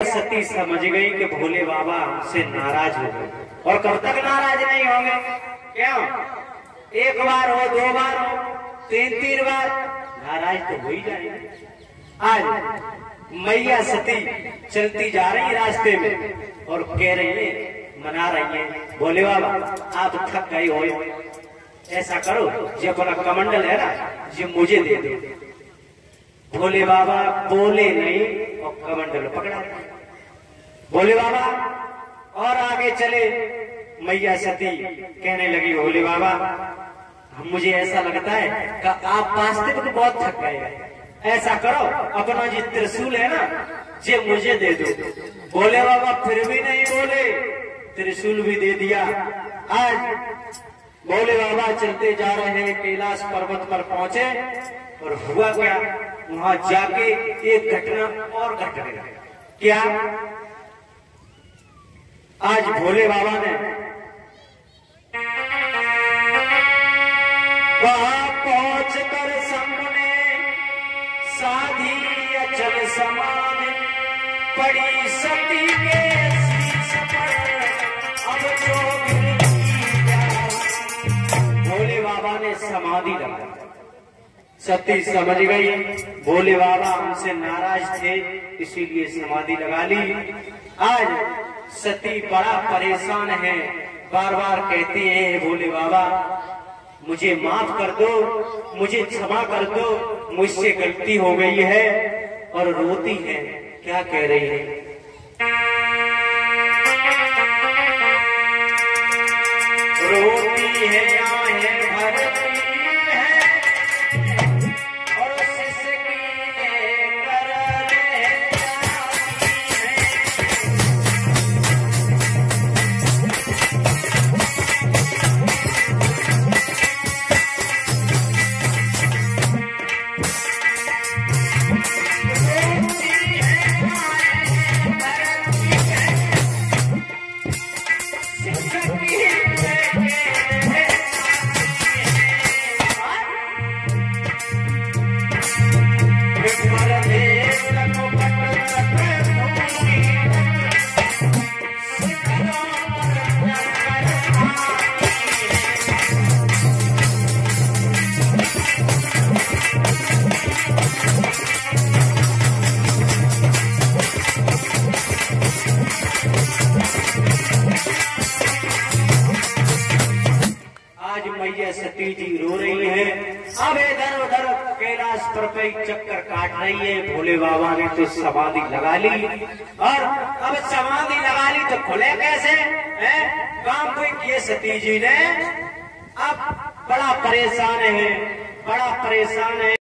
सती समझ गई कि भोले बाबा हमसे नाराज़ हो गए। और कब तक नाराज़ नहीं होंगे? क्यों? एक बार हो, दो बार हो, तीन तीन बार। नाराज़ तो हो ही जाएँगे। आज मैया सती चलती जा रही रास्ते में और कह रही है, मना रही है, भोले बाबा, आप थक गए हो। ऐसा करो जो अपना कमंडल है ना, ये मुझे दे दो। भोले बाबा बोले नहीं और कमंडल पकड़ा। भोले बाबा, और आगे चले। मैया सती कहने लगी, भोले बाबा हम मुझे ऐसा लगता है कि आप वास्तविक तो बहुत थक गए ऐसा करो, अपना जी त्रिशूल है ना ये मुझे दे दो। भोले बाबा फिर भी नहीं बोले। त्रिशूल भी दे दिया। आज भोले बाबा चलते जा रहे हैं, कैलाश पर्वत पर पहुँचे और हुआ क्या? वहाँ जाके एक घटना और घट गई। क्या? आज भोले बाबा ने वहाँ पहुँच पहुंचकर सामने साधी अचल समान पड़ी सती के समाधि लगाई सती समझ गई भोले बाबा हमसे नाराज़ थे, इसीलिए समाधि लगा ली। आज सती बड़ा परेशान है बार बार कहते हैं भोले बाबा मुझे माफ़ कर दो, मुझे क्षमा कर दो, मुझसे गलती हो गई है और रोती है, क्या कह रही है? मैया जी रो रही है। अब इधर उधर कैलाश पर कई चक्कर काट रही है। भोले बाबा ने तो समाधि लगा ली। और अब समाधि लगा ली तो खुले कैसे? है? काम कोई किए सती जी ने? अब बड़ा परेशान है, बड़ा परेशान है।